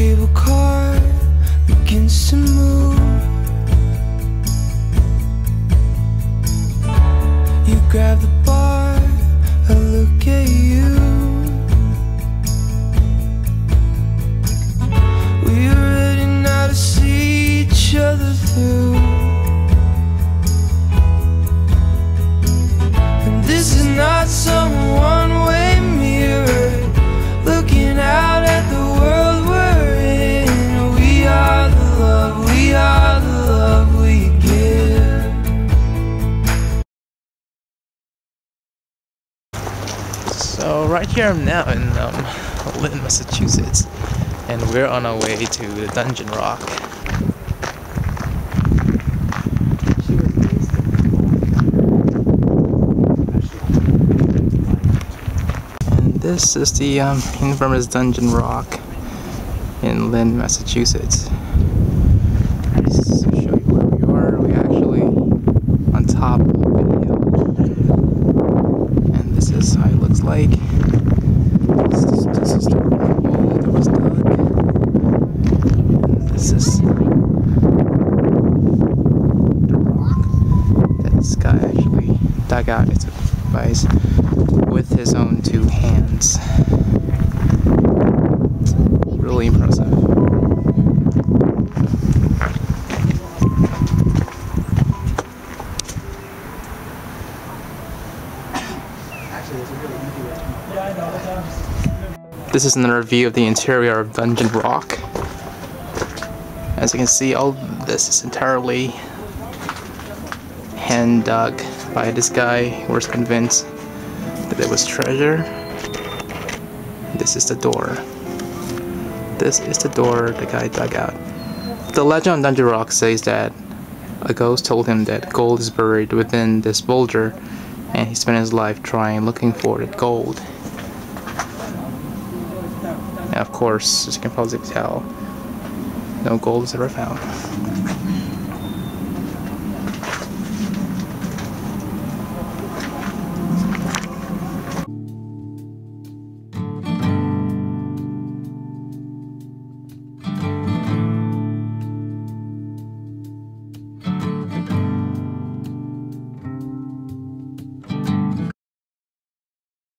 cable car begins to move You grab the bar. So right here I'm now in um, Lynn, Massachusetts, and we're on our way to the Dungeon Rock. And this is the um, infamous Dungeon Rock in Lynn, Massachusetts. This is like. This is, this is the hole that was dug. This is the rock that this guy actually dug out its advice with his own two hands. Really impressive. This is another view of the interior of Dungeon Rock. As you can see, all this is entirely hand dug by this guy who was convinced that it was treasure. This is the door. This is the door the guy dug out. The legend on Dungeon Rock says that a ghost told him that gold is buried within this boulder and he spent his life trying looking for the gold. And of course, as you can probably tell, no gold is ever found.